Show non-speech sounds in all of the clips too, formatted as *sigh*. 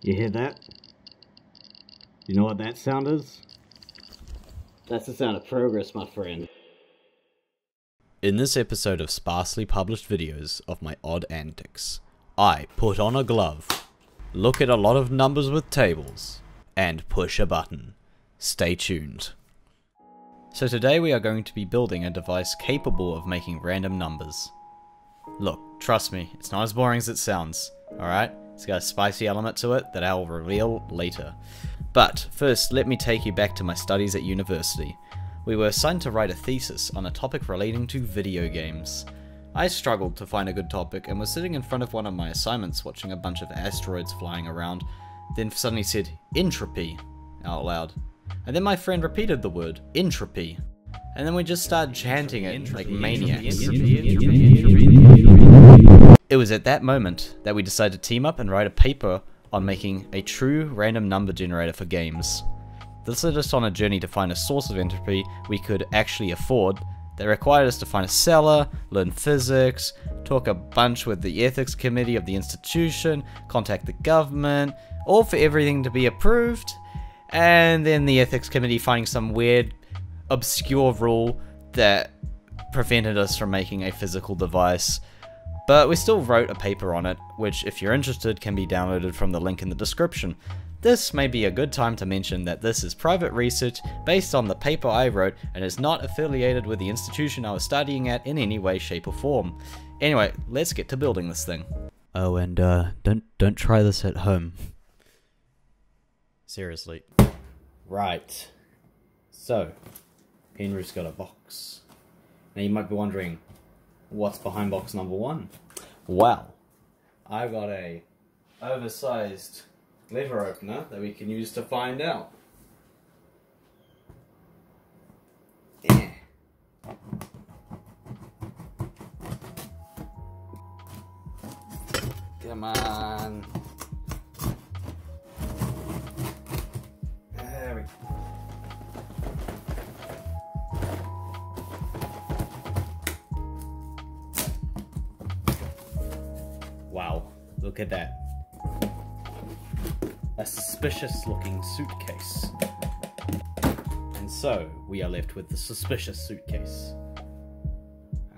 You hear that? You know what that sound is? That's the sound of progress, my friend. In this episode of sparsely published videos of my odd antics, I put on a glove, look at a lot of numbers with tables, and push a button. Stay tuned. So today we are going to be building a device capable of making random numbers. Look, trust me, it's not as boring as it sounds, alright? It's got a spicy element to it that I will reveal later. But first, let me take you back to my studies at university. We were assigned to write a thesis on a topic relating to video games. I struggled to find a good topic and was sitting in front of one of my assignments watching a bunch of asteroids flying around, then suddenly said, entropy, out loud. And then my friend repeated the word, entropy. And then we just started chanting it like maniacs. It was at that moment that we decided to team up and write a paper on making a true random number generator for games. This led us on a journey to find a source of entropy we could actually afford that required us to find a seller, learn physics, talk a bunch with the ethics committee of the institution, contact the government, all for everything to be approved, and then the ethics committee finding some weird, obscure rule that prevented us from making a physical device. But we still wrote a paper on it, which if you're interested can be downloaded from the link in the description. This may be a good time to mention that this is private research based on the paper I wrote and is not affiliated with the institution I was studying at in any way, shape or form. Anyway, let's get to building this thing. Oh, and uh, don't don't try this at home. Seriously. Right. So, Henry's got a box. Now you might be wondering, what's behind box number one? Well, I've got a oversized lever opener that we can use to find out. Yeah. Come on. Look at that. A suspicious looking suitcase. And so, we are left with the suspicious suitcase.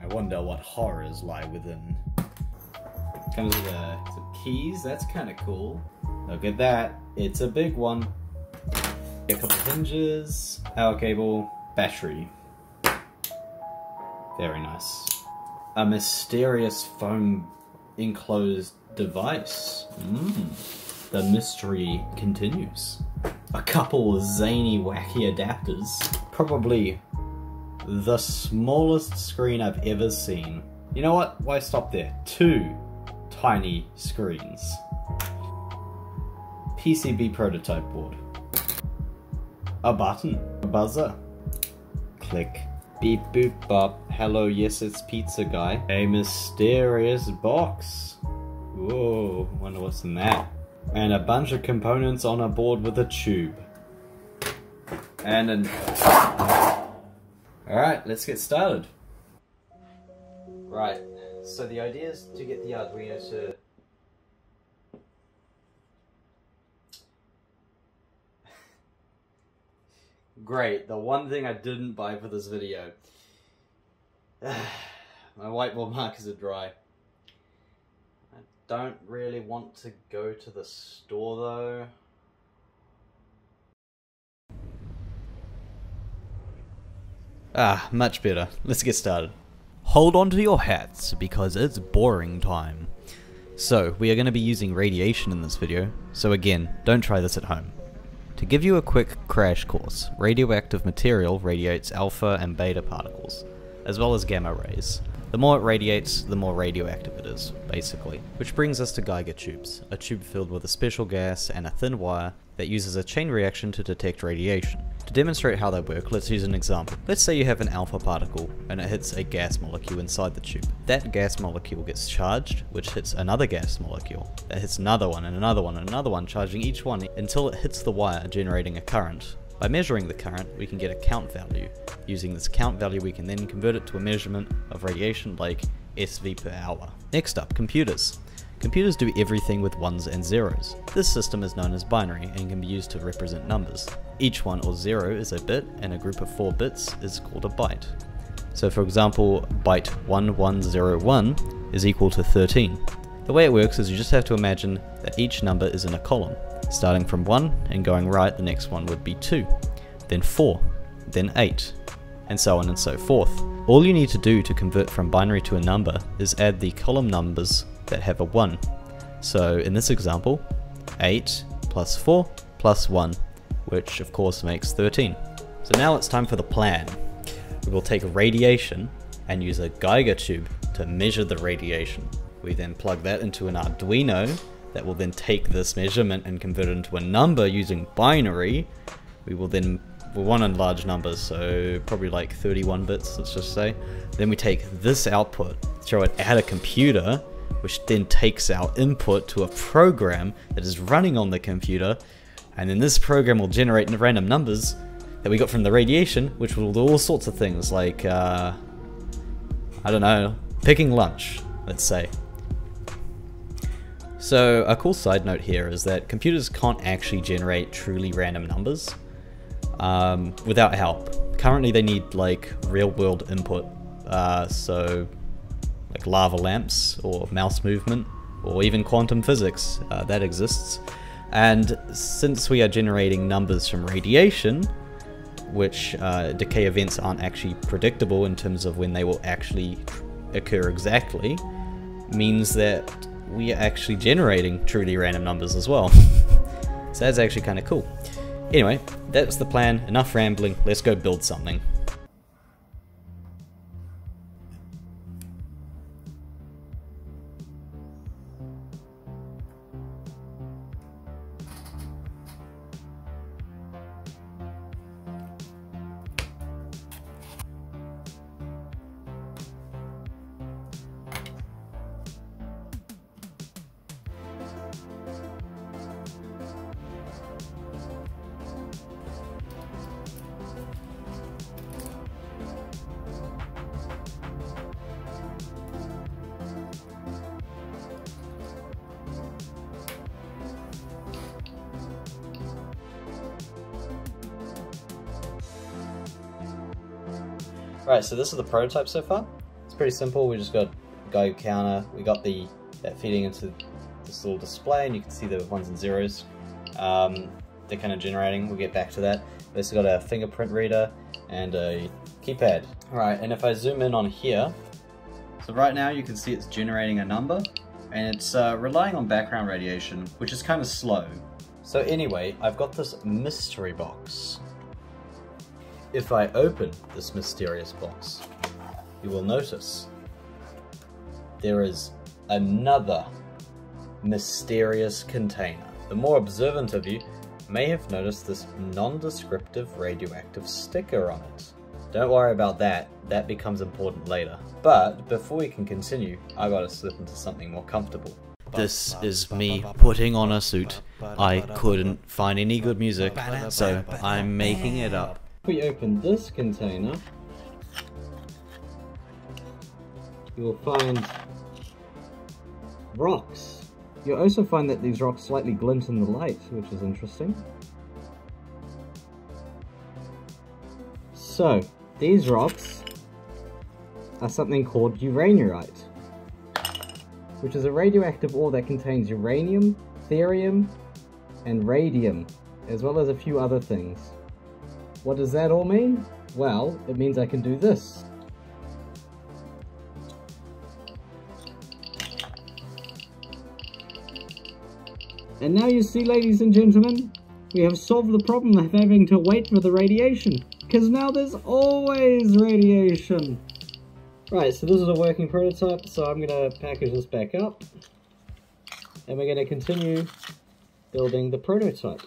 I wonder what horrors lie within. Comes with uh, some keys, that's kinda cool. Look at that, it's a big one. A couple hinges, power cable, battery. Very nice. A mysterious foam enclosed device. Mm. The mystery continues. A couple zany, wacky adapters. Probably the smallest screen I've ever seen. You know what? Why stop there? Two tiny screens. PCB prototype board. A button. A buzzer. Click. Beep boop bop. Hello, yes, it's Pizza Guy. A mysterious box. Whoa, wonder what's in that. And a bunch of components on a board with a tube. And an... Alright, let's get started. Right, so the idea is to get the Arduino to... *laughs* Great, the one thing I didn't buy for this video. *sighs* My whiteboard markers are dry. Don't really want to go to the store though. Ah, much better. Let's get started. Hold on to your hats because it's boring time. So, we are going to be using radiation in this video, so again, don't try this at home. To give you a quick crash course, radioactive material radiates alpha and beta particles, as well as gamma rays. The more it radiates, the more radioactive it is, basically. Which brings us to Geiger tubes, a tube filled with a special gas and a thin wire that uses a chain reaction to detect radiation. To demonstrate how they work, let's use an example. Let's say you have an alpha particle and it hits a gas molecule inside the tube. That gas molecule gets charged, which hits another gas molecule. That hits another one and another one and another one, charging each one until it hits the wire, generating a current. By measuring the current, we can get a count value. Using this count value, we can then convert it to a measurement of radiation like SV per hour. Next up, computers. Computers do everything with ones and zeros. This system is known as binary and can be used to represent numbers. Each one or zero is a bit, and a group of four bits is called a byte. So for example, byte 1101 is equal to 13. The way it works is you just have to imagine that each number is in a column. Starting from 1 and going right, the next one would be 2, then 4, then 8, and so on and so forth. All you need to do to convert from binary to a number is add the column numbers that have a 1. So in this example, 8 plus 4 plus 1, which of course makes 13. So now it's time for the plan. We will take radiation and use a Geiger tube to measure the radiation. We then plug that into an Arduino that will then take this measurement and convert it into a number using binary. We will then, we want in large numbers, so probably like 31 bits, let's just say. Then we take this output, throw it at a computer, which then takes our input to a program that is running on the computer, and then this program will generate random numbers that we got from the radiation, which will do all sorts of things, like, uh, I don't know, picking lunch, let's say. So a cool side note here is that computers can't actually generate truly random numbers um, without help. Currently they need like real world input, uh, so like lava lamps or mouse movement or even quantum physics, uh, that exists. And since we are generating numbers from radiation, which uh, decay events aren't actually predictable in terms of when they will actually occur exactly, means that we are actually generating truly random numbers as well. *laughs* so that's actually kind of cool. Anyway, that's the plan. Enough rambling. Let's go build something. Right, so this is the prototype so far. It's pretty simple. We just got Geiger counter. We got the that feeding into this little display, and you can see the ones and zeros. Um, they're kind of generating. We'll get back to that. We also got a fingerprint reader and a keypad. All right, and if I zoom in on here, so right now you can see it's generating a number, and it's uh, relying on background radiation, which is kind of slow. So anyway, I've got this mystery box. If I open this mysterious box, you will notice there is another mysterious container. The more observant of you may have noticed this non-descriptive radioactive sticker on it. Don't worry about that, that becomes important later. But before we can continue, I gotta slip into something more comfortable. This is me putting on a suit. I couldn't find any good music, so I'm making it up. If we open this container, you will find rocks. You'll also find that these rocks slightly glint in the light, which is interesting. So, these rocks are something called uraninite, which is a radioactive ore that contains uranium, thorium, and radium, as well as a few other things. What does that all mean? Well, it means I can do this. And now you see, ladies and gentlemen, we have solved the problem of having to wait for the radiation. Because now there's always radiation. Right, so this is a working prototype, so I'm going to package this back up. And we're going to continue building the prototype.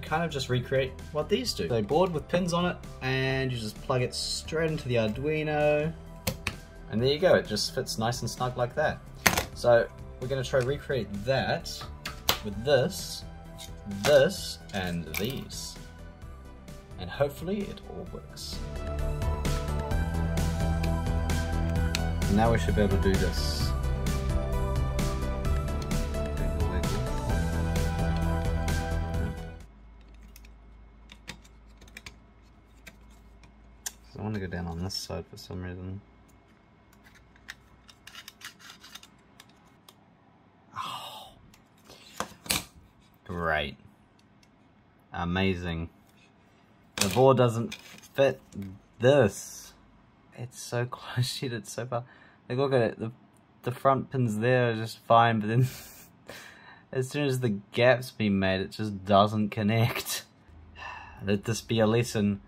To kind of just recreate what these do. A board with pins on it, and you just plug it straight into the Arduino, and there you go, it just fits nice and snug like that. So we're gonna try recreate that with this, this, and these. And hopefully it all works. Now we should be able to do this. Side for some reason. Oh. Great. Amazing. The board doesn't fit this. It's so *laughs* close yet it's so far. Like look at it, the, the front pins there are just fine, but then *laughs* as soon as the gap's been made, it just doesn't connect. *sighs* Let this be a lesson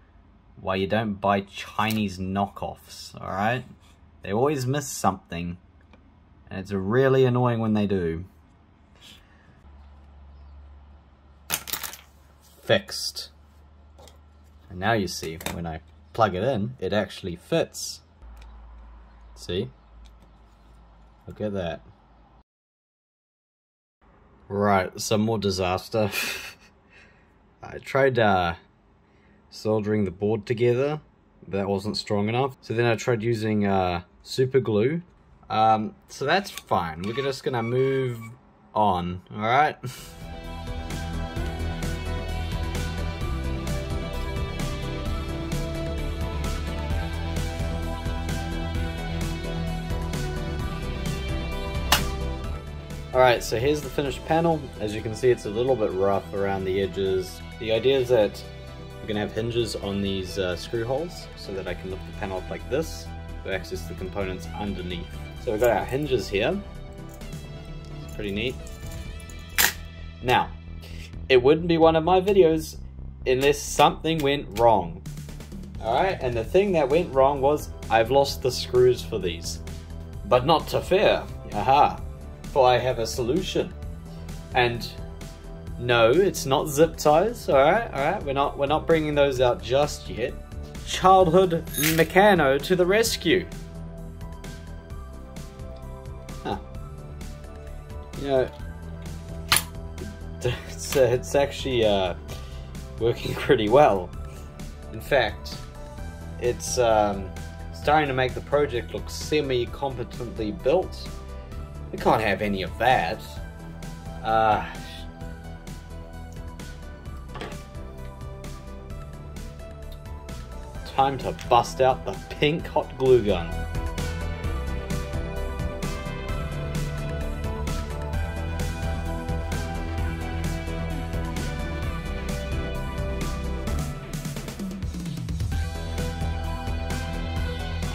why you don't buy Chinese knockoffs, alright? They always miss something, and it's really annoying when they do. Fixed. And now you see, when I plug it in, it actually fits. See? Look at that. Right, some more disaster. *laughs* I tried uh, soldering the board together. That wasn't strong enough. So then I tried using uh, super glue. Um, so that's fine. We're just gonna move on, alright? Alright, so here's the finished panel. As you can see, it's a little bit rough around the edges. The idea is that we're to have hinges on these uh, screw holes so that I can lift the panel up like this to access the components underneath. So we've got our hinges here. It's pretty neat. Now, it wouldn't be one of my videos unless something went wrong. Alright, and the thing that went wrong was I've lost the screws for these. But not to fear. Aha for I have a solution. And no, it's not zip ties. All right, all right. We're not we're not bringing those out just yet. Childhood Meccano to the rescue. Huh. You know, *laughs* it's, uh, it's actually uh, working *laughs* pretty well. In fact, it's um, starting to make the project look semi-competently built. We can't have any of that. Uh, time to bust out the pink hot glue gun.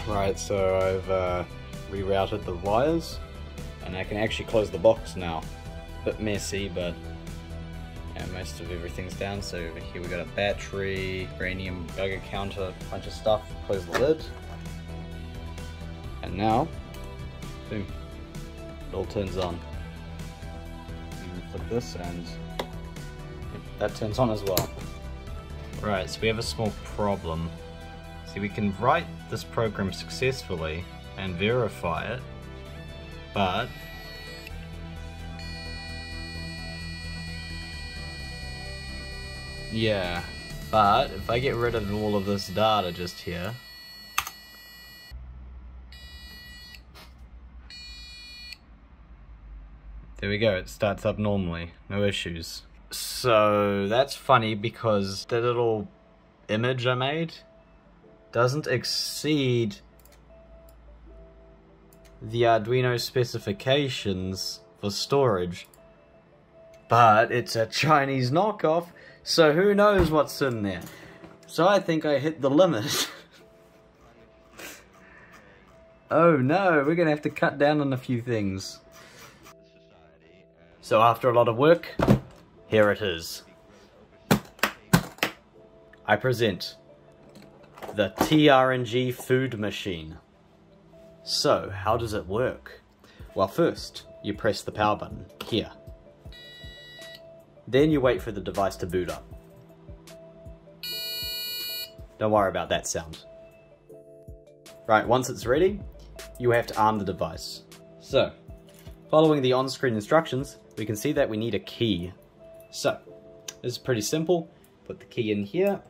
Right, so I've uh, rerouted the wires and I can actually close the box now. A bit messy, but most of everything's down. So over here we got a battery, uranium Geiger counter, a bunch of stuff. Close the lid. And now, boom, it all turns on. flip this and that turns on as well. Right, so we have a small problem. See, we can write this program successfully and verify it, but yeah. But if I get rid of all of this data just here. There we go. It starts up normally. No issues. So that's funny because the little image I made doesn't exceed the Arduino specifications for storage. But it's a Chinese knockoff, so who knows what's in there. So I think I hit the limit. *laughs* oh no, we're gonna have to cut down on a few things. So after a lot of work, here it is. I present the TRNG food machine. So, how does it work? Well, first, you press the power button, here. Then you wait for the device to boot up. Don't worry about that sound. Right, once it's ready, you have to arm the device. So, following the on-screen instructions, we can see that we need a key. So, this is pretty simple. Put the key in here,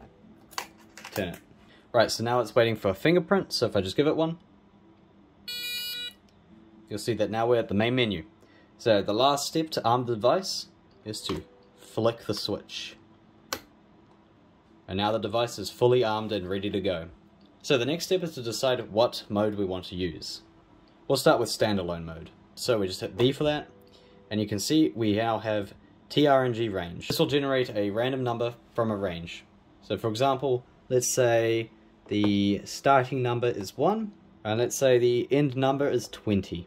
turn it. Right, so now it's waiting for a fingerprint, so if I just give it one, you'll see that now we're at the main menu. So the last step to arm the device is to flick the switch. And now the device is fully armed and ready to go. So the next step is to decide what mode we want to use. We'll start with standalone mode. So we just hit B for that, and you can see we now have TRNG range. This will generate a random number from a range. So for example, let's say the starting number is 1, and let's say the end number is 20.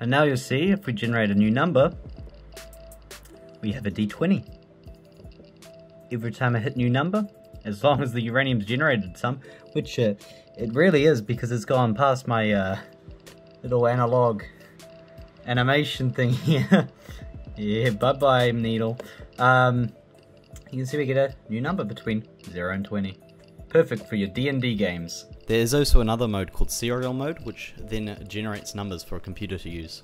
And now you'll see if we generate a new number, we have a d20. Every time I hit new number, as long as the uranium's generated some, which uh, it really is because it's gone past my uh, little analog animation thing here. *laughs* yeah, bye-bye, needle. Um, you can see we get a new number between 0 and 20. Perfect for your D&D games. There is also another mode called serial mode, which then generates numbers for a computer to use.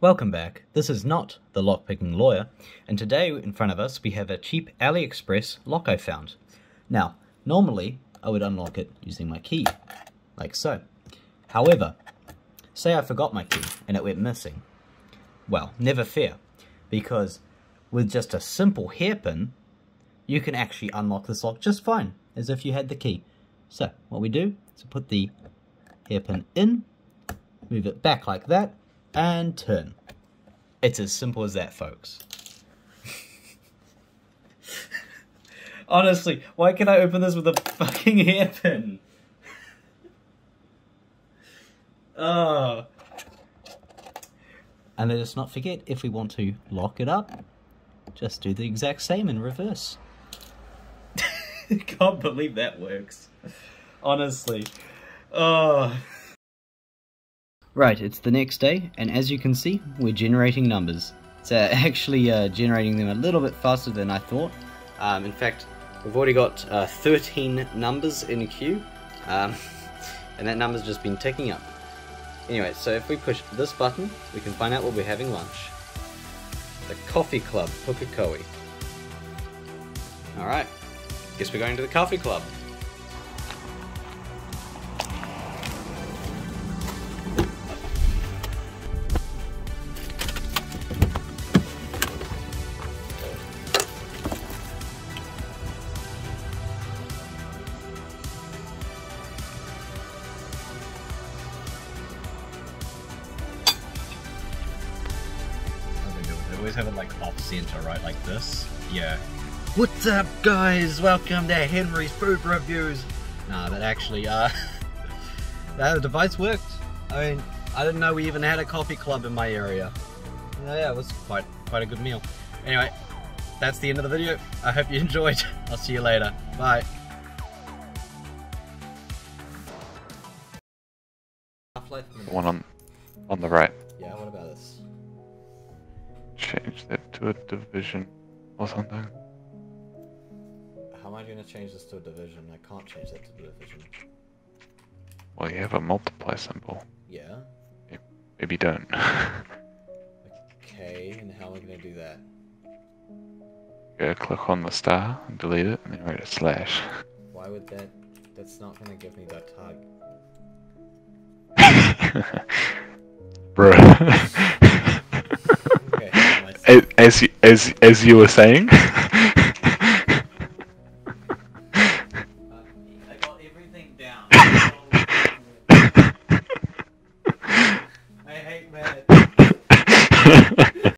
Welcome back. This is not the lockpicking lawyer, and today in front of us we have a cheap AliExpress lock I found. Now, normally I would unlock it using my key, like so. However, say I forgot my key and it went missing. Well, never fear, because with just a simple hairpin, you can actually unlock this lock just fine, as if you had the key. So, what we do is put the hairpin in, move it back like that, and turn. It's as simple as that, folks. *laughs* Honestly, why can I open this with a fucking hairpin? oh. *laughs* And let us not forget, if we want to lock it up, just do the exact same in reverse. *laughs* Can't believe that works. Honestly. Oh. Right, it's the next day, and as you can see, we're generating numbers. It's uh, *laughs* actually uh, generating them a little bit faster than I thought. Um, in fact, we've already got uh, 13 numbers in queue, um, *laughs* and that number's just been ticking up. Anyway, so if we push this button, we can find out what we're having lunch. The Coffee Club, Pukekohe. Alright, guess we're going to the Coffee Club. Always have it like off center, right? Like this. Yeah. What's up, guys? Welcome to Henry's Food Reviews. Nah, that actually, uh, *laughs* that the device worked. I mean, I didn't know we even had a coffee club in my area. Yeah, it was quite quite a good meal. Anyway, that's the end of the video. I hope you *laughs* enjoyed. I'll see you later. Bye. The one on on the right. Yeah. What about this? Change that to a division or something. How am I going to change this to a division? I can't change that to a division. Well, you have a multiply symbol. Yeah. Maybe don't. *laughs* Okay. And how am I going to do that? Go click on the star and delete it, and then write a slash. Why would that? That's not going to give me that tag. *laughs* Bro. *laughs* Okay. how am I- as, as, as, as you were saying,